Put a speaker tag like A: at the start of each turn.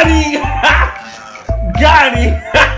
A: Garim! Garim!